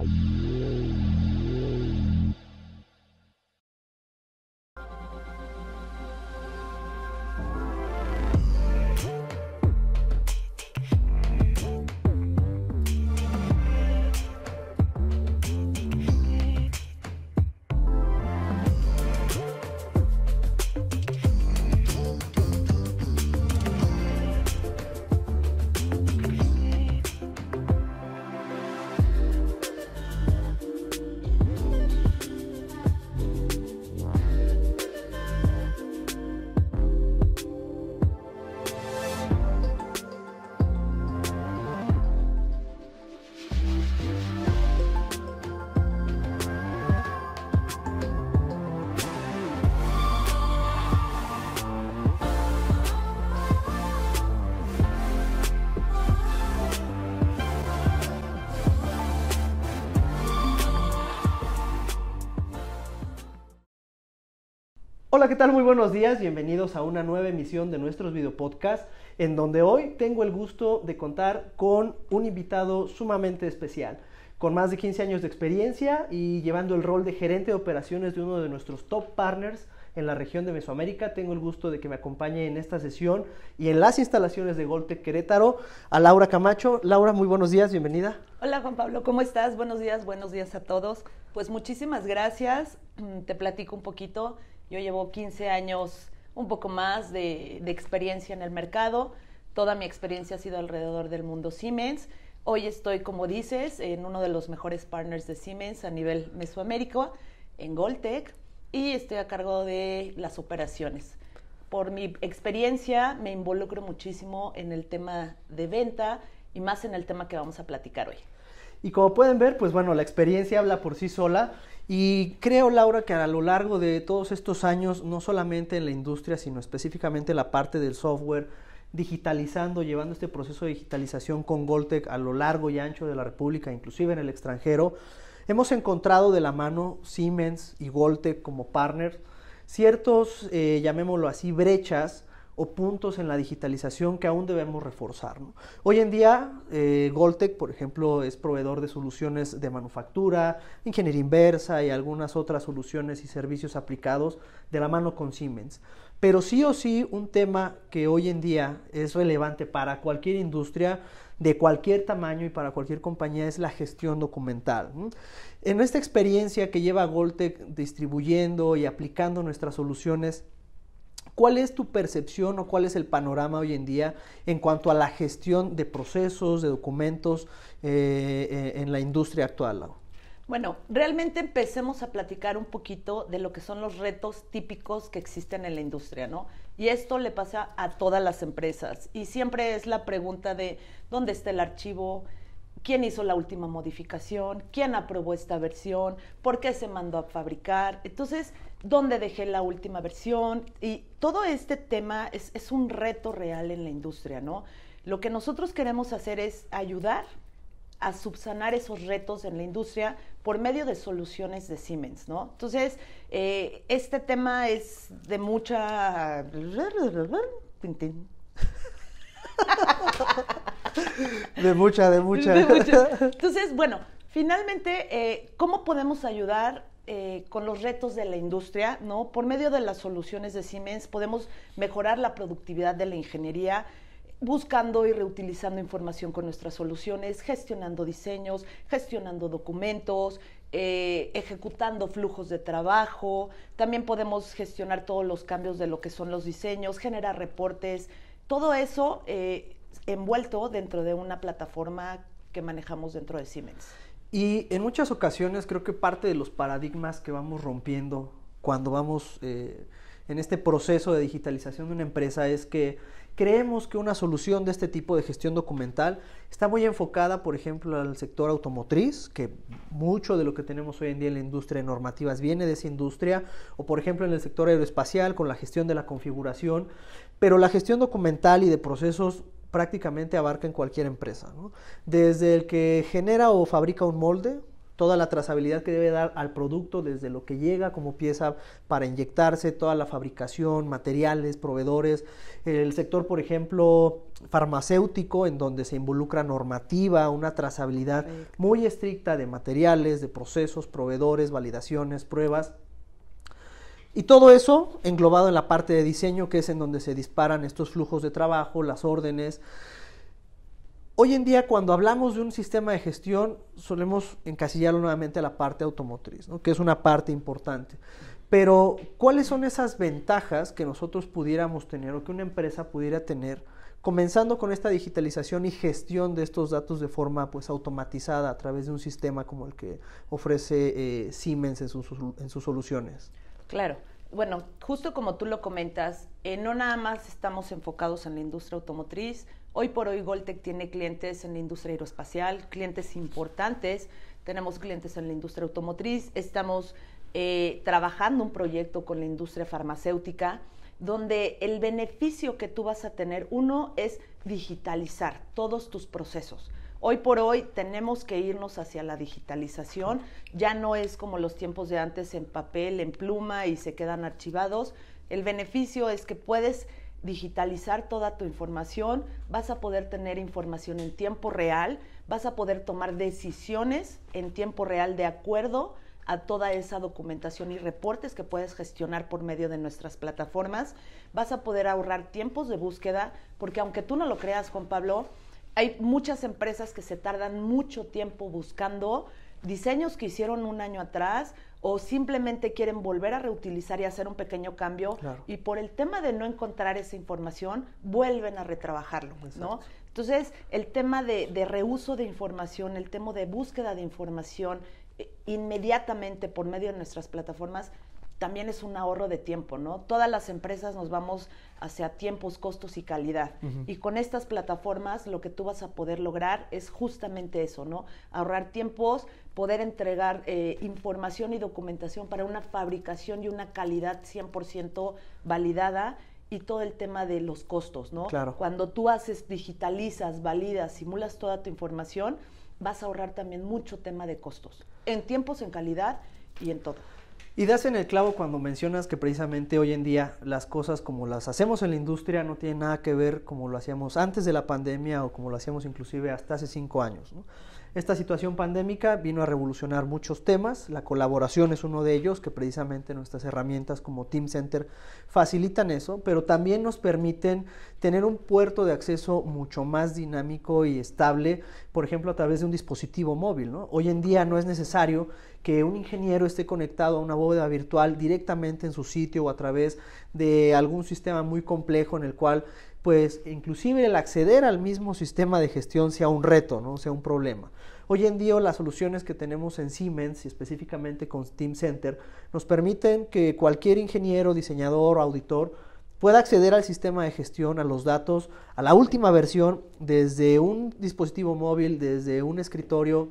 Wow. Hola, ¿qué tal? Muy buenos días. Bienvenidos a una nueva emisión de nuestros videopodcasts, en donde hoy tengo el gusto de contar con un invitado sumamente especial, con más de 15 años de experiencia y llevando el rol de gerente de operaciones de uno de nuestros top partners en la región de Mesoamérica. Tengo el gusto de que me acompañe en esta sesión y en las instalaciones de Golte Querétaro a Laura Camacho. Laura, muy buenos días, bienvenida. Hola Juan Pablo, ¿cómo estás? Buenos días, buenos días a todos. Pues muchísimas gracias. Te platico un poquito. Yo llevo 15 años, un poco más de, experiencia en el mercado. Toda mi experiencia ha sido alrededor del mundo Siemens. Hoy estoy, como dices, en uno de los mejores partners de Siemens a nivel Mesoamérica, en Goldtech, y estoy a cargo de las operaciones. Por mi experiencia me involucro muchísimo en el tema de venta y más en el tema que vamos a platicar hoy. Y como pueden ver, pues bueno, la experiencia habla por sí sola. Y creo, Laura, que a lo largo de todos estos años, no solamente en la industria, sino específicamente en la parte del software, digitalizando, llevando este proceso de digitalización con Goltec a lo largo y ancho de la República, inclusive en el extranjero, hemos encontrado de la mano Siemens y Goltec como partners. Ciertos, eh, llamémoslo así, brechas o puntos en la digitalización que aún debemos reforzar. Hoy en día, eh, Goltec, por ejemplo, es proveedor de soluciones de manufactura, ingeniería inversa y algunas otras soluciones y servicios aplicados de la mano con Siemens. Pero sí o sí, un tema que hoy en día es relevante para cualquier industria de cualquier tamaño y para cualquier compañía es la gestión documental. En esta experiencia que lleva Goltec distribuyendo y aplicando nuestras soluciones, ¿Cuál es tu percepción o cuál es el panorama hoy en día en cuanto a la gestión de procesos, de documentos eh, eh, en la industria actual? Bueno, realmente empecemos a platicar un poquito de lo que son los retos típicos que existen en la industria, ¿no? Y esto le pasa a todas las empresas. Y siempre es la pregunta de dónde está el archivo, quién hizo la última modificación, quién aprobó esta versión, por qué se mandó a fabricar. Entonces, dónde dejé la última versión. Y todo este tema es, es, un reto real en la industria, ¿no? Lo que nosotros queremos hacer es ayudar a subsanar esos retos en la industria por medio de soluciones de Siemens, ¿no? Entonces, eh, este tema es de mucha... de mucha, de mucha. Entonces, bueno, finalmente, eh, ¿cómo podemos ayudar eh, con los retos de la industria, ¿no? Por medio de las soluciones de Siemens podemos mejorar la productividad de la ingeniería buscando y reutilizando información con nuestras soluciones, gestionando diseños, gestionando documentos, eh, ejecutando flujos de trabajo. También podemos gestionar todos los cambios de lo que son los diseños, generar reportes, todo eso eh, envuelto dentro de una plataforma que manejamos dentro de Siemens. Y en muchas ocasiones creo que parte de los paradigmas que vamos rompiendo cuando vamos eh, en este proceso de digitalización de una empresa es que creemos que una solución de este tipo de gestión documental está muy enfocada, por ejemplo, al sector automotriz, que mucho de lo que tenemos hoy en día en la industria de normativas viene de esa industria, o por ejemplo en el sector aeroespacial con la gestión de la configuración, pero la gestión documental y de procesos prácticamente abarca en cualquier empresa. Desde el que genera o fabrica un molde, toda la trazabilidad que debe dar al producto desde lo que llega como pieza para inyectarse, toda la fabricación, materiales, proveedores, el sector, por ejemplo, farmacéutico, en donde se involucra normativa, una trazabilidad muy estricta de materiales, de procesos, proveedores, validaciones, pruebas. Y todo eso englobado en la parte de diseño, que es en donde se disparan estos flujos de trabajo, las órdenes, Hoy en día, cuando hablamos de un sistema de gestión, solemos encasillarlo nuevamente a la parte automotriz, que es una parte importante. Pero, ¿cuáles son esas ventajas que nosotros pudiéramos tener o que una empresa pudiera tener, comenzando con esta digitalización y gestión de estos datos de forma pues, automatizada a través de un sistema como el que ofrece eh, Siemens en sus soluciones? Claro. Bueno, justo como tú lo comentas, eh, no nada más estamos enfocados en la industria automotriz, Hoy por hoy Goltec tiene clientes en la industria aeroespacial, clientes importantes, tenemos clientes en la industria automotriz, estamos eh, trabajando un proyecto con la industria farmacéutica donde el beneficio que tú vas a tener, uno es digitalizar todos tus procesos. Hoy por hoy tenemos que irnos hacia la digitalización, ya no es como los tiempos de antes en papel, en pluma y se quedan archivados. El beneficio es que puedes digitalizar toda tu información, vas a poder tener información en tiempo real, vas a poder tomar decisiones en tiempo real de acuerdo a toda esa documentación y reportes que puedes gestionar por medio de nuestras plataformas. Vas a poder ahorrar tiempos de búsqueda, porque aunque tú no lo creas, Juan Pablo, hay muchas empresas que se tardan mucho tiempo buscando diseños que hicieron un año atrás o simplemente quieren volver a reutilizar y hacer un pequeño cambio y por el tema de no encontrar esa información vuelven a retrabajarlo, ¿no? Entonces, el tema de, de, reuso de información, el tema de búsqueda de información eh, inmediatamente por medio de nuestras plataformas también es un ahorro de tiempo, ¿no? Todas las empresas nos vamos hacia tiempos, costos y calidad. Y con estas plataformas lo que tú vas a poder lograr es justamente eso, ¿no? Ahorrar tiempos, poder entregar eh, información y documentación para una fabricación y una calidad 100% validada y todo el tema de los costos, ¿no? Claro. Cuando tú haces, digitalizas, validas, simulas toda tu información, vas a ahorrar también mucho tema de costos, en tiempos, en calidad y en todo. Y das en el clavo cuando mencionas que precisamente hoy en día las cosas como las hacemos en la industria no tienen nada que ver como lo hacíamos antes de la pandemia o como lo hacíamos inclusive hasta hace cinco años. Esta situación pandémica vino a revolucionar muchos temas, la colaboración es uno de ellos, que precisamente nuestras herramientas como Team Center facilitan eso, pero también nos permiten tener un puerto de acceso mucho más dinámico y estable, por ejemplo, a través de un dispositivo móvil. Hoy en día no es necesario que un ingeniero esté conectado a una bóveda virtual directamente en su sitio o a través de algún sistema muy complejo en el cual pues inclusive el acceder al mismo sistema de gestión sea un reto, no sea un problema. Hoy en día las soluciones que tenemos en Siemens y específicamente con Team Center nos permiten que cualquier ingeniero, diseñador auditor pueda acceder al sistema de gestión, a los datos, a la última versión desde un dispositivo móvil, desde un escritorio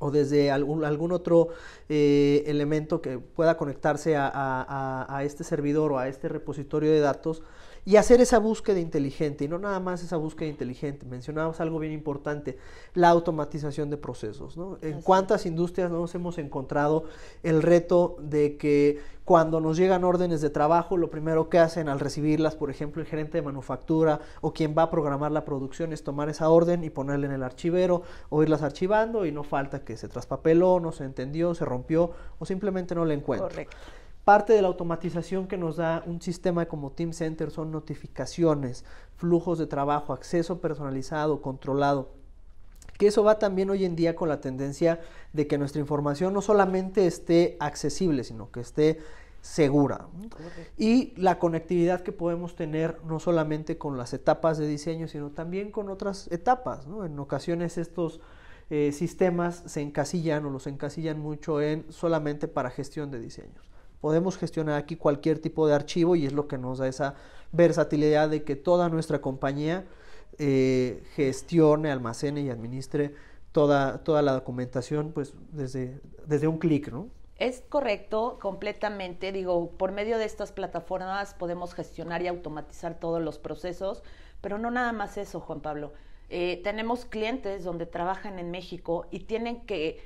o desde algún, algún otro eh, elemento que pueda conectarse a este servidor o a este repositorio de datos y hacer esa búsqueda inteligente, y no nada más esa búsqueda inteligente, mencionamos algo bien importante, la automatización de procesos. ¿no? En cuántas industrias nos hemos encontrado el reto de que cuando nos llegan órdenes de trabajo, lo primero que hacen al recibirlas, por ejemplo, el gerente de manufactura o quien va a programar la producción es tomar esa orden y ponerla en el archivero o irlas archivando y no falta que se traspapeló, no se entendió, se rompió o simplemente no la encuentra. Correcto. Parte de la automatización que nos da un sistema como Team Center son notificaciones, flujos de trabajo, acceso personalizado, controlado. Que eso va también hoy en día con la tendencia de que nuestra información no solamente esté accesible, sino que esté segura. Y la conectividad que podemos tener no solamente con las etapas de diseño, sino también con otras etapas. En ocasiones estos eh, sistemas se encasillan o los encasillan mucho en solamente para gestión de diseños. Podemos gestionar aquí cualquier tipo de archivo y es lo que nos da esa versatilidad de que toda nuestra compañía eh, gestione, almacene y administre toda, toda la documentación pues desde, desde un clic, ¿no? Es correcto, completamente. Digo, por medio de estas plataformas podemos gestionar y automatizar todos los procesos, pero no nada más eso, Juan Pablo. Eh, tenemos clientes donde trabajan en México y tienen que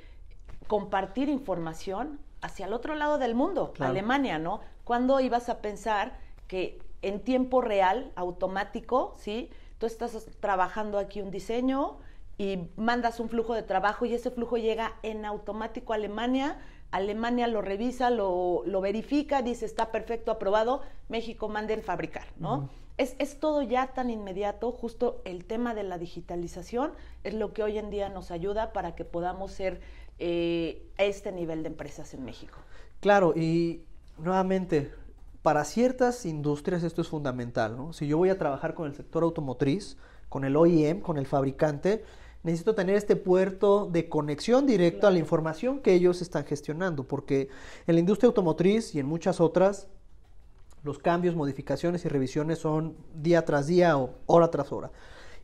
compartir información hacia el otro lado del mundo, Alemania, ¿no? ¿Cuándo ibas a pensar que en tiempo real, automático, ¿sí? Tú estás trabajando aquí un diseño y mandas un flujo de trabajo y ese flujo llega en automático a Alemania, Alemania lo revisa, lo, lo verifica, dice está perfecto, aprobado, México manden fabricar, ¿no? Es, es, todo ya tan inmediato, justo el tema de la digitalización es lo que hoy en día nos ayuda para que podamos ser eh, este nivel de empresas en México. Claro, y nuevamente, para ciertas industrias esto es fundamental, ¿no? Si yo voy a trabajar con el sector automotriz, con el OEM, con el fabricante, necesito tener este puerto de conexión directo a la información que ellos están gestionando, porque en la industria automotriz y en muchas otras, los cambios, modificaciones y revisiones son día tras día o hora tras hora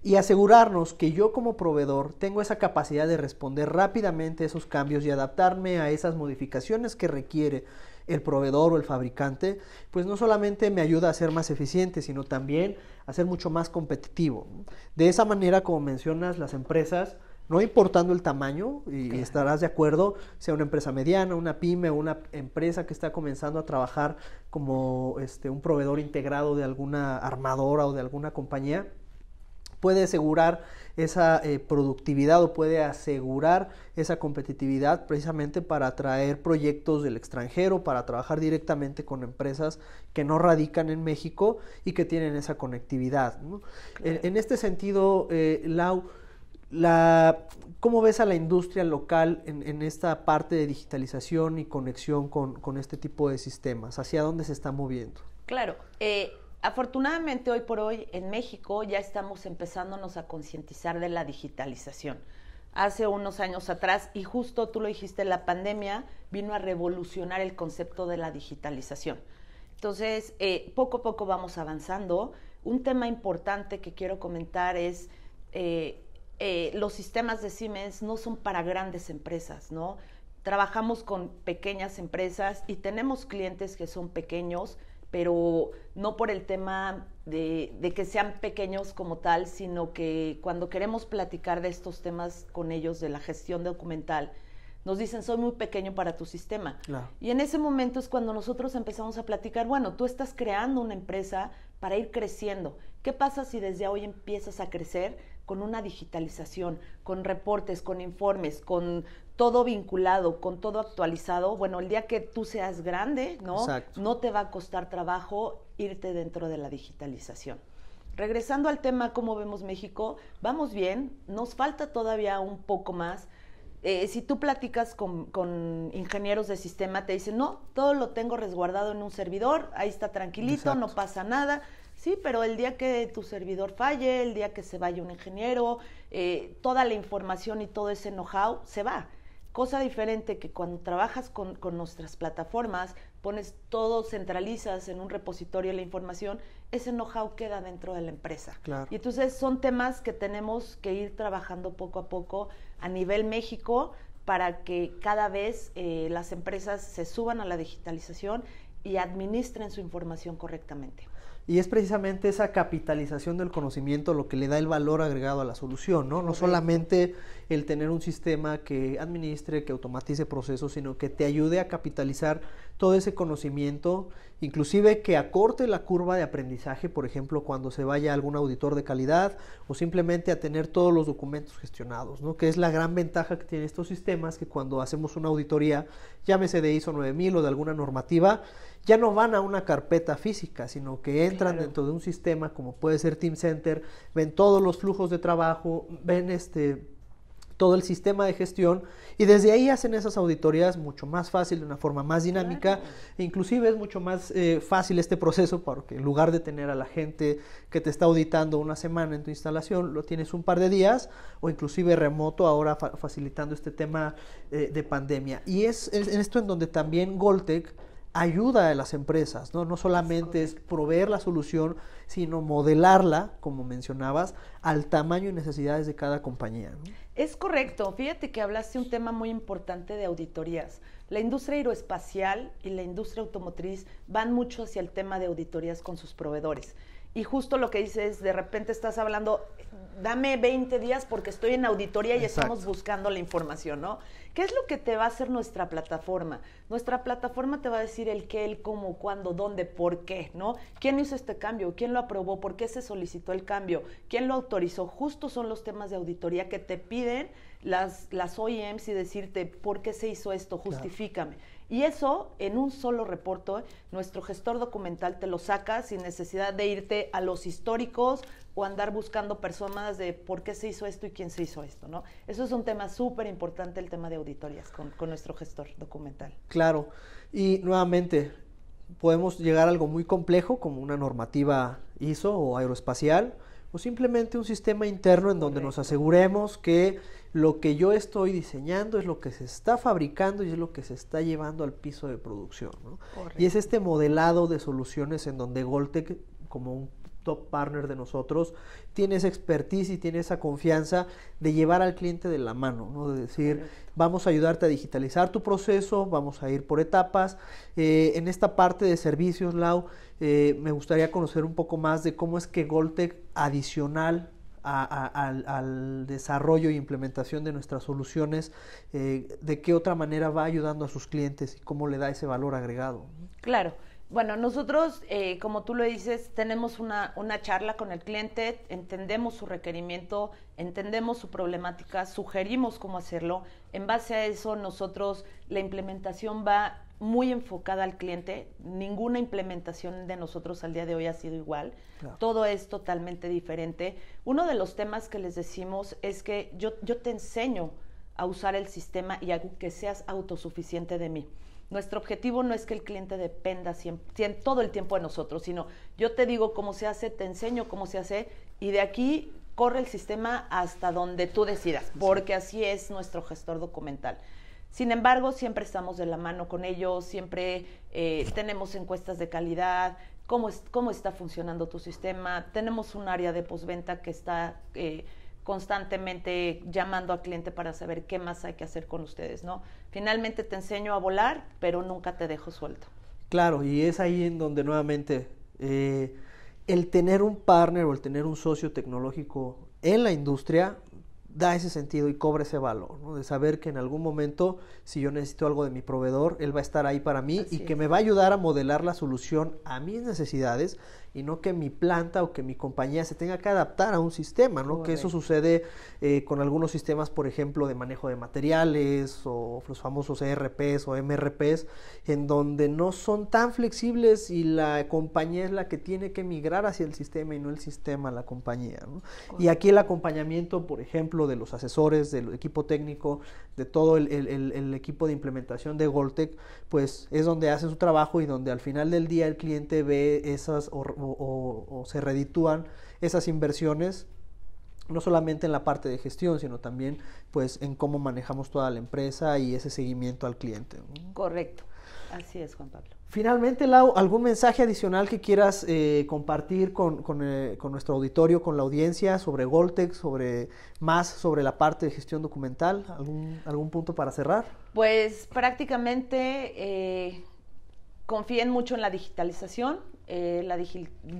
y asegurarnos que yo como proveedor tengo esa capacidad de responder rápidamente a esos cambios y adaptarme a esas modificaciones que requiere el proveedor o el fabricante, pues no solamente me ayuda a ser más eficiente, sino también a ser mucho más competitivo. De esa manera, como mencionas, las empresas, no importando el tamaño, y estarás de acuerdo, sea una empresa mediana, una pyme o una empresa que está comenzando a trabajar como este, un proveedor integrado de alguna armadora o de alguna compañía, puede asegurar esa eh, productividad o puede asegurar esa competitividad precisamente para atraer proyectos del extranjero, para trabajar directamente con empresas que no radican en México y que tienen esa conectividad. En, este sentido, eh, Lau, la, ¿cómo ves a la industria local en, esta parte de digitalización y conexión con, con, este tipo de sistemas? ¿Hacia dónde se está moviendo? Claro. Eh, Afortunadamente hoy por hoy en México ya estamos empezándonos a concientizar de la digitalización. Hace unos años atrás, y justo tú lo dijiste, la pandemia vino a revolucionar el concepto de la digitalización. Entonces, eh, poco a poco vamos avanzando. Un tema importante que quiero comentar es eh, eh, los sistemas de Siemens no son para grandes empresas, ¿no? Trabajamos con pequeñas empresas y tenemos clientes que son pequeños, pero no por el tema de, que sean pequeños como tal, sino que cuando queremos platicar de estos temas con ellos, de la gestión documental, nos dicen, soy muy pequeño para tu sistema. Y en ese momento es cuando nosotros empezamos a platicar, bueno, tú estás creando una empresa para ir creciendo. ¿Qué pasa si desde hoy empiezas a crecer con una digitalización, con reportes, con informes, con todo vinculado, con todo actualizado, bueno, el día que tú seas grande, ¿no? No te va a costar trabajo irte dentro de la digitalización. Regresando al tema, ¿cómo vemos México? Vamos bien, nos falta todavía un poco más. Eh, si tú platicas con, ingenieros de sistema, te dicen, no, todo lo tengo resguardado en un servidor, ahí está tranquilito, no pasa nada. Sí, pero el día que tu servidor falle, el día que se vaya un ingeniero, eh, toda la información y todo ese know-how se va. Cosa diferente que cuando trabajas con, nuestras plataformas, pones todo, centralizas en un repositorio la información, ese know-how queda dentro de la empresa. Y entonces son temas que tenemos que ir trabajando poco a poco a nivel México para que cada vez eh, las empresas se suban a la digitalización y administren su información correctamente. Y es precisamente esa capitalización del conocimiento lo que le da el valor agregado a la solución, ¿no? No solamente el tener un sistema que administre, que automatice procesos, sino que te ayude a capitalizar todo ese conocimiento, inclusive que acorte la curva de aprendizaje, por ejemplo, cuando se vaya algún auditor de calidad o simplemente a tener todos los documentos gestionados, ¿no? Que es la gran ventaja que tienen estos sistemas, que cuando hacemos una auditoría, llámese de ISO 9000 o de alguna normativa, ya no van a una carpeta física, sino que entran dentro de un sistema como puede ser Team Center, ven todos los flujos de trabajo, ven este todo el sistema de gestión y desde ahí hacen esas auditorías mucho más fácil, de una forma más dinámica, e inclusive es mucho más eh, fácil este proceso porque en lugar de tener a la gente que te está auditando una semana en tu instalación, lo tienes un par de días o inclusive remoto ahora facilitando este tema eh, de pandemia. Y es, es en esto en donde también Goltec ayuda a las empresas, ¿no? No solamente es, proveer la solución, sino modelarla, como mencionabas, al tamaño y necesidades de cada compañía. Es correcto. Fíjate que hablaste un tema muy importante de auditorías. La industria aeroespacial y la industria automotriz van mucho hacia el tema de auditorías con sus proveedores. Y justo lo que dices, de repente estás hablando, dame 20 días porque estoy en auditoría y estamos buscando la información, ¿no? ¿Qué es lo que te va a hacer nuestra plataforma? Nuestra plataforma te va a decir el qué, el cómo, cuándo, dónde, por qué, ¿no? ¿Quién hizo este cambio? ¿Quién lo aprobó? ¿Por qué se solicitó el cambio? ¿Quién lo autorizó? Justo son los temas de auditoría que te piden las, las OEMs y decirte por qué se hizo esto, justifícame. Y eso, en un solo reporte, nuestro gestor documental te lo saca sin necesidad de irte a los históricos o andar buscando personas de por qué se hizo esto y quién se hizo esto, ¿no? Eso es un tema súper importante, el tema de auditorías con, con nuestro gestor documental. Claro. Y nuevamente, podemos llegar a algo muy complejo como una normativa ISO o aeroespacial o simplemente un sistema interno en donde nos aseguremos que lo que yo estoy diseñando es lo que se está fabricando y es lo que se está llevando al piso de producción. Y es este modelado de soluciones en donde Goltec, como un top partner de nosotros, tiene esa expertise y tiene esa confianza de llevar al cliente de la mano, ¿no? de decir, vamos a ayudarte a digitalizar tu proceso, vamos a ir por etapas. Eh, en esta parte de servicios, Lau, eh, me gustaría conocer un poco más de cómo es que Goltec adicional al, desarrollo e implementación de nuestras soluciones, eh, de qué otra manera va ayudando a sus clientes y cómo le da ese valor agregado. Claro. Bueno, nosotros, eh, como tú lo dices, tenemos una, una, charla con el cliente, entendemos su requerimiento, entendemos su problemática, sugerimos cómo hacerlo. En base a eso, nosotros, la implementación va muy enfocada al cliente. Ninguna implementación de nosotros al día de hoy ha sido igual. Todo es totalmente diferente. Uno de los temas que les decimos es que yo, yo te enseño a usar el sistema y a que seas autosuficiente de mí. Nuestro objetivo no es que el cliente dependa todo el tiempo de nosotros, sino yo te digo cómo se hace, te enseño cómo se hace y de aquí corre el sistema hasta donde tú decidas, porque así es nuestro gestor documental. Sin embargo, siempre estamos de la mano con ellos, siempre eh, tenemos encuestas de calidad, cómo, cómo está funcionando tu sistema. Tenemos un área de postventa que está eh, constantemente llamando al cliente para saber qué más hay que hacer con ustedes, ¿no? Finalmente te enseño a volar, pero nunca te dejo suelto. Claro, y es ahí en donde nuevamente eh, el tener un partner o el tener un socio tecnológico en la industria da ese sentido y cobra ese valor, ¿no? de saber que en algún momento, si yo necesito algo de mi proveedor, él va a estar ahí para mí y que me va a ayudar a modelar la solución a mis necesidades y no que mi planta o que mi compañía se tenga que adaptar a un sistema, ¿no? Que eso sucede eh, con algunos sistemas, por ejemplo, de manejo de materiales o los famosos ERPs o MRPs, en donde no son tan flexibles y la compañía es la que tiene que migrar hacia el sistema y no el sistema la compañía. Y aquí el acompañamiento, por ejemplo, de los asesores, del equipo técnico, de todo el, el equipo de implementación de Goltec, pues es donde hace su trabajo y donde al final del día el cliente ve esas o, se reditúan esas inversiones no solamente en la parte de gestión, sino también pues en cómo manejamos toda la empresa y ese seguimiento al cliente. Correcto, así es Juan Pablo. Finalmente, Lau, ¿algún mensaje adicional que quieras eh, compartir con, eh, con, nuestro auditorio, con la audiencia sobre Goltec, sobre más sobre la parte de gestión documental? ¿Algún, algún punto para cerrar? Pues prácticamente eh, confíen mucho en la digitalización. Eh, la,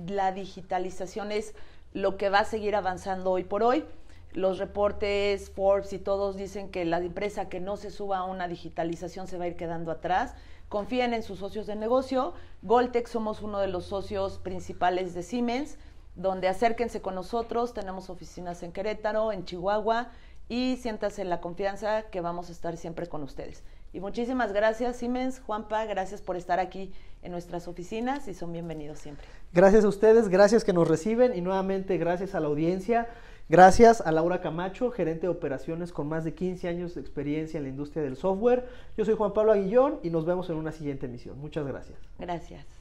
la digitalización es lo que va a seguir avanzando hoy por hoy. Los reportes, Forbes y todos dicen que la empresa que no se suba a una digitalización se va a ir quedando atrás. Confíen en sus socios de negocio. Goltec somos uno de los socios principales de Siemens, donde acérquense con nosotros. Tenemos oficinas en Querétaro, en Chihuahua y siéntase la confianza que vamos a estar siempre con ustedes. Y muchísimas gracias, Siemens, Juanpa, gracias por estar aquí en nuestras oficinas y son bienvenidos siempre. Gracias a ustedes, gracias que nos reciben y nuevamente gracias a la audiencia. Gracias a Laura Camacho, gerente de operaciones con más de 15 años de experiencia en la industria del software. Yo soy Juan Pablo Aguillón y nos vemos en una siguiente emisión. Muchas gracias. Gracias.